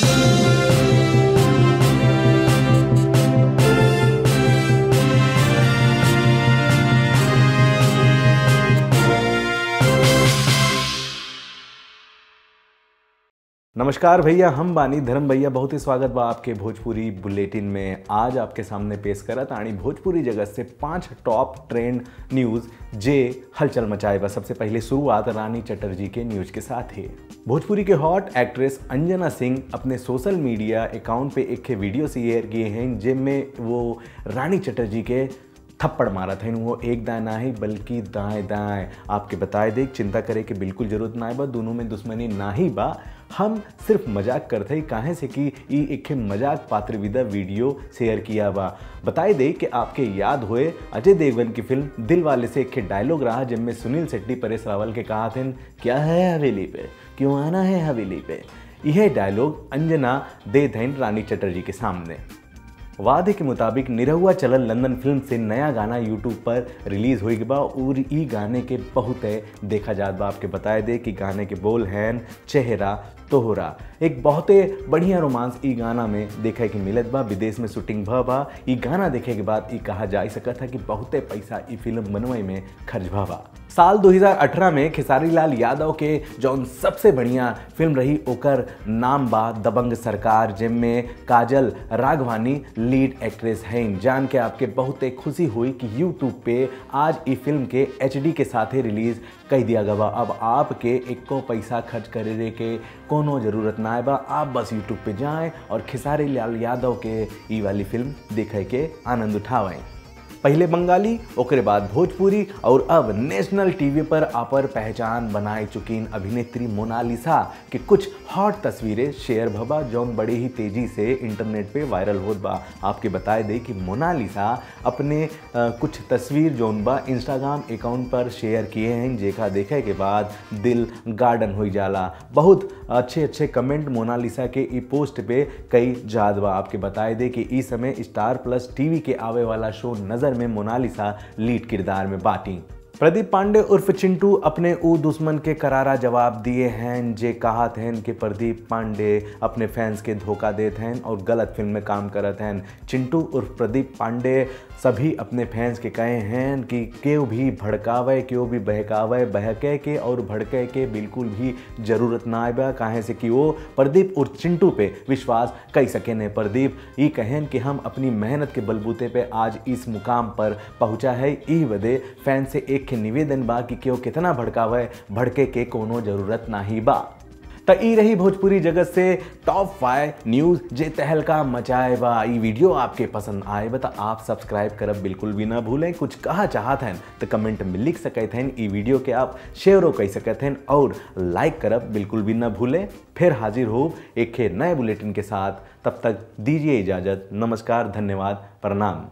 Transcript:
Thank you. नमस्कार भैया, हम बानी धर्म भैया, बहुत ही स्वागत बा आपके भोजपुरी बुलेटिन में। आज आपके सामने पेश करा आनी भोजपुरी जगत से पाँच टॉप ट्रेंड न्यूज़ जे हलचल मचाए बा। सबसे पहले शुरुआत रानी चटर्जी के न्यूज़ के साथ ही। भोजपुरी के हॉट एक्ट्रेस अंजना सिंह अपने सोशल मीडिया अकाउंट पे एक वीडियो शेयर किए हैं, जिनमें वो रानी चटर्जी के थप्पड़ मारा था वो एक दाएँ ना ही, बल्कि दाएँ दाएँ। आपके बताए देख, चिंता करे कि बिल्कुल ज़रूरत ना बा, दोनों में दुश्मनी ना ही बा। हम सिर्फ़ मज़ाक करते ही, काहे से कि ई एक मज़ाक पात्र विदा वीडियो शेयर किया बा। बताई दे कि आपके याद हुए, अजय देवगन की फ़िल्म दिल वाले से एक डायलॉग रहा, जिनमें सुनील शेट्टी, परेश रावल के कहा थे क्या है हवेली पे? क्यों आना है हवेली पे? यह डायलॉग अंजना दे थे रानी चटर्जी के सामने। वादे के मुताबिक निरहुआ चलन लंदन फ़िल्म से नया गाना यूट्यूब पर रिलीज़ हुई। बा और ई गाने के बहुत है देखा जात बा। आपके बताए दे कि गाने के बोल हैं चेहरा, तोहरा। एक बहुते बढ़िया रोमांस ई गाना में देखे के मिलत बा। विदेश में शूटिंग भ बा। ई गाना देखे के बाद ई कहा जा सकत था कि बहुते पैसा ई फ़िल्म बनवे में खर्च भ साल 2018 में खेसारी लाल यादव के जौन सबसे बढ़िया फ़िल्म रही ओकर नाम बा दबंग सरकार जिनमें काजल राघवानी लीड एक्ट्रेस हैं। जान के आपके बहुते खुशी हुई कि यूट्यूब पे आज ई फ़िल्म के HD के साथे रिलीज़ कह दिया गया बा। अब आपके एको पैसा खर्च करे के कोनो ज़रूरत ना है बा। आप बस यूट्यूब पे जाएँ और खेसारी लाल यादव के ई वाली फ़िल्म देखे के आनंद उठावें। पहले बंगाली ओकरे बाद भोजपुरी और अब नेशनल टीवी पर अपर पहचान बनाए चुकीन अभिनेत्री मोनालिसा के कुछ हॉट तस्वीरें शेयर भबा जौन बड़े ही तेज़ी से इंटरनेट पे वायरल होत बा। आपके बताए दे कि मोनालिसा अपने आ, कुछ तस्वीर जौन बा इंस्टाग्राम अकाउंट पर शेयर किए हैं जेका देखे के बाद दिल गार्डन हो जाला। बहुत अच्छे अच्छे कमेंट मोनालिसा के ई पोस्ट पे कई जाद बा। आपके बताए दे कि इस समय स्टार प्लस टीवी के आवे वाला शो नज़र में मोनालिसा लीड किरदार में बाटी। प्रदीप पांडे उर्फ़ चिंटू अपने ऊ दुश्मन के करारा जवाब दिए हैं, जे कहा थे कि प्रदीप पांडे अपने फैंस के धोखा देते हैं और गलत फ़िल्म में काम करते हैं। चिंटू उर्फ़ प्रदीप पांडे सभी अपने फैंस के कहे हैं कि क्यों भी भड़कावे, क्यों भी बहकावे, बहके के और भड़के के बिल्कुल भी ज़रूरत ना आए। काहे से कि वो प्रदीप और चिंटू पे विश्वास कई सके ने। प्रदीप ये कहें कि हम अपनी मेहनत के बलबूते पे आज इस मुकाम पर पहुँचा है। ई वदे फ़ैन से एक के निवेदन बा कि क्यों कितना भड़कावे? भड़के के कोनो ज़रूरत ना ही बा। त ई रही भोजपुरी जगत से टॉप फाइव न्यूज़ जे तहलका मचाए बा। ई वीडियो आपके पसंद आए बा तो आप सब्सक्राइब करब बिल्कुल भी ना भूलें। कुछ कहा चाहत हैं तो कमेंट में लिख सकते हैं। ई वीडियो के आप शेयरो कह सकते हैं और लाइक करब बिल्कुल भी ना भूलें। फिर हाजिर हो एक नए बुलेटिन के साथ। तब तक दीजिए इजाज़त। नमस्कार, धन्यवाद, प्रणाम।